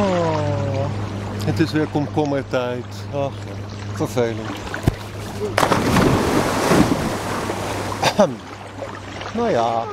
Oh, het is weer komkommertijd. Ach, vervelend. nou ja,